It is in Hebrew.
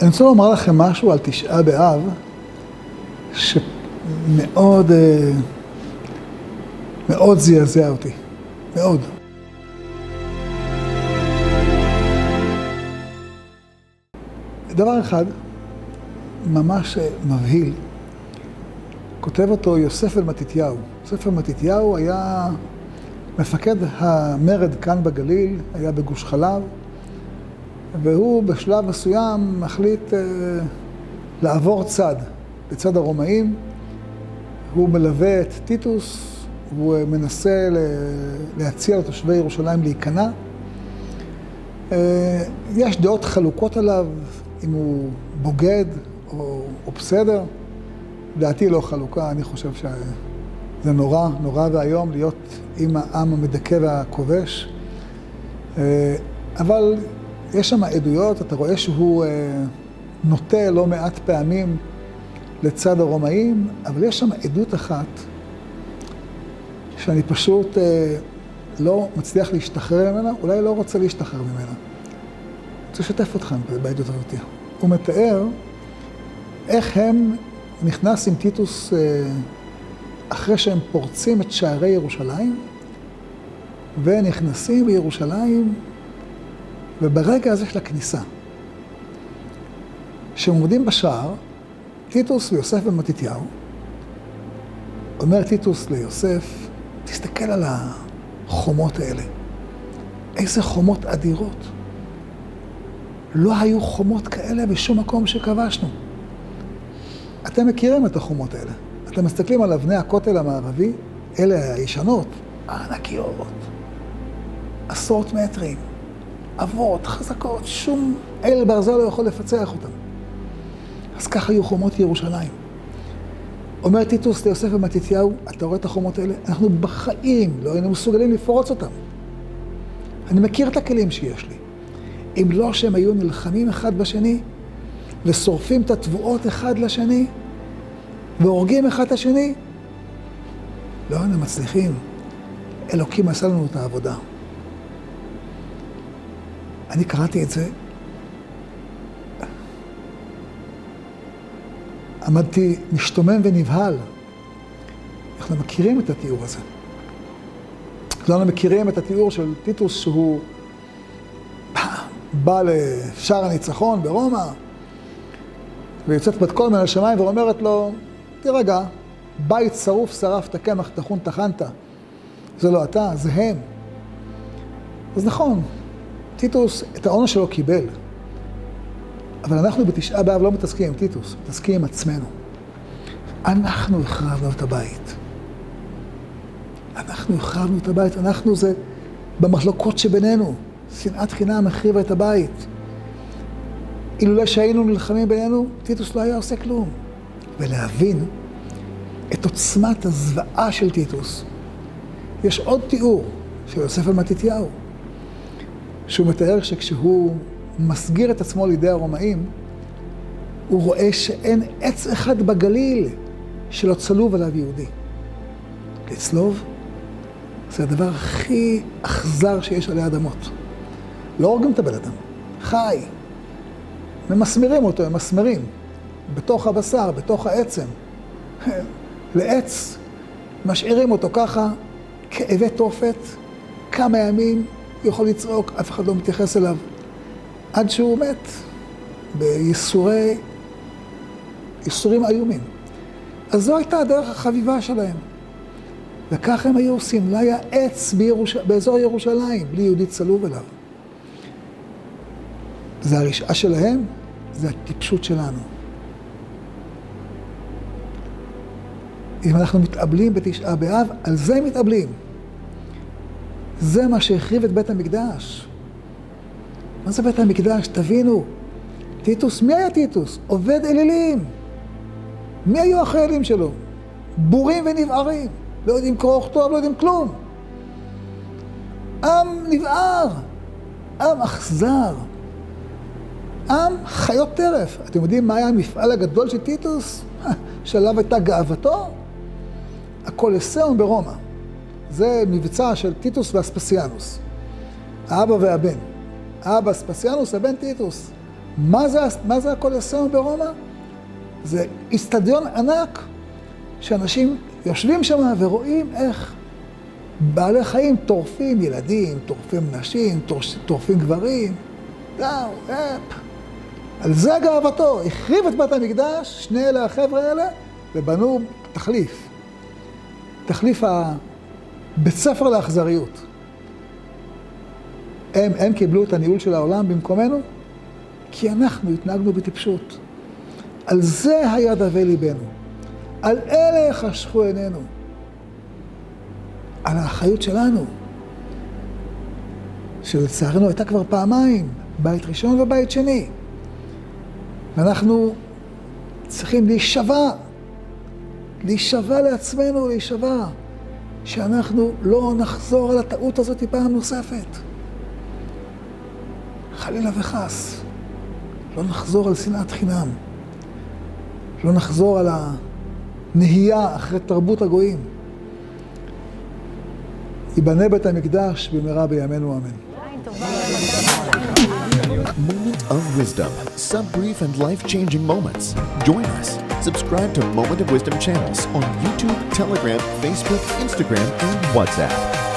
אני רוצה לומר לכם משהו על תשעה באב, שמאוד, אה, מאוד זעזע אותי. מאוד. דבר אחד, ממש מבהיל, כותב אותו יוסף אל מתתיהו. יוסף אל מתתיהו היה מפקד המרד כאן בגליל, היה בגוש חלב, והוא בשלב מסוים מחליט אה, לעבור צד, לצד הרומאים. הוא מלווה את טיטוס, הוא מנסה להציע לתושבי ירושלים להיכנע. אה, יש דעות חלוקות עליו, אם הוא בוגד או, או בסדר. דעתי לא חלוקה, אני חושב שזה נורא, נורא ואיום להיות עם העם המדכא והכובש. אה, אבל יש שם עדויות, אתה רואה שהוא אה, נוטה לא מעט פעמים לצד הרומאים, אבל יש שם עדות אחת שאני פשוט אה, לא מצליח להשתחרר ממנה, אולי לא רוצה להשתחרר ממנה. אני רוצה לשתף אתכם בעדות הזאת. הוא מתאר איך הם נכנס עם טיטוס אה, אחרי שהם פורצים את שערי ירושלים, ונכנסים בירושלים וברגע הזה של הכניסה, כשהם עומדים בשער, טיטוס ויוסף בן מתתיהו, אומר טיטוס ליוסף, תסתכל על החומות האלה. איזה חומות אדירות. לא היו חומות כאלה בשום מקום שכבשנו. אתם מכירים את החומות האלה. אתם מסתכלים על אבני הכותל המערבי, אלה הישנות, הענקיות, עשרות מטרים. עבות, חזקות, שום אל ברזל לא יכול לפצח אותן. אז ככה היו חומות ירושלים. אומר טיטוס ליוסף ומתתיהו, אתה רואה את החומות האלה? אנחנו בחיים לא היינו מסוגלים לפרוץ אותן. אני מכיר את הכלים שיש לי. אם לא שהם היו נלחמים אחד בשני, ושורפים את התבואות אחד לשני, והורגים אחד את השני, לא היינו מצליחים. אלוקים עשה לנו את העבודה. אני קראתי את זה, עמדתי משתומם ונבהל. אנחנו מכירים את התיאור הזה. כולנו מכירים את התיאור של טיטוס שהוא בא לשער הניצחון ברומא, ויוצאת בת קול מן השמיים ואומרת לו, תירגע, בית שרוף שרפת, קמח טחון טחנת. זה לא אתה, זה הם. אז נכון, טיטוס את העונש שלו קיבל. אבל אנחנו בתשעה באב לא מתעסקים עם טיטוס, מתעסקים עם עצמנו. אנחנו החרבנו את הבית. אנחנו החרבנו את הבית, אנחנו זה במחלוקות שבינינו. שנאת חינם החריבה את הבית. אילולא שהיינו נלחמים בינינו, טיטוס לא היה עושה כלום. ולהבין את עוצמת הזוועה של טיטוס. יש עוד תיאור של יוסף המתתיהו. שהוא מתאר שכשהוא מסגיר את עצמו לידי הרומאים, הוא רואה שאין עץ אחד בגליל שלא צלוב עליו יהודי. לצלוב זה הדבר הכי אכזר שיש עלי אדמות. לא הורגים את הבן אדם, חי. ממסמרים אותו, ממסמרים, בתוך הבשר, בתוך העצם. לעץ, משאירים אותו ככה, כאבי תופת, כמה ימים, הוא יכול לצעוק, אף אחד לא מתייחס אליו, עד שהוא מת בייסורי, ייסורים איומים. אז זו הייתה הדרך החביבה שלהם. וכך הם היו עושים, לא היה עץ בירוש... באזור ירושלים, בלי יהודי צלוב אליו. זה הרשעה שלהם, זה הטיפשות שלנו. אם אנחנו מתאבלים בתשעה באב, על זה מתאבלים. זה מה שהחריב את בית המקדש. מה זה בית המקדש? תבינו. טיטוס, מי היה טיטוס? עובד אלילים. מי היו החיילים שלו? בורים ונבערים. לא יודעים קרוא וכתוב, לא יודעים כלום. עם נבער. עם אכזר. עם חיות טרף. אתם יודעים מה היה המפעל הגדול של טיטוס? שעליו הייתה גאוותו? הקולסיאום ברומא. זה מבצע של טיטוס ואספסיאנוס, האבא והבן. האבא אספסיאנוס, הבן טיטוס. מה זה, מה זה הקולוסיאום ברומא? זה איצטדיון ענק, שאנשים יושבים שם ורואים איך בעלי חיים טורפים ילדים, טורפים נשים, טורפים גברים. זהו, אפ. על זה גאוותו. החריב את בית המקדש, שני אלה החבר'ה האלה, ובנו תחליף. תחליף הבית ספר לאכזריות. הם, הם קיבלו את הניהול של העולם במקומנו, כי אנחנו התנהגנו בטיפשות. על זה היה דווה ליבנו. על אלה חשכו עינינו. על האחריות שלנו, שלצערנו הייתה כבר פעמיים, בית ראשון ובית שני. ואנחנו צריכים להישבע, להישבע לעצמנו, להישבע, שאנחנו לא נחזור על הטעות הזאת פעם נוספת. חלילה וחס, לא נחזור על שנאת חינם. לא נחזור על הנהייה אחרי תרבות הגויים. ייבנה בית המקדש במהרה בימינו אמן. Wisdom, some brief and life-changing moments. Join us. Subscribe to Moment of Wisdom channels on YouTube, Telegram, Facebook, Instagram, and WhatsApp.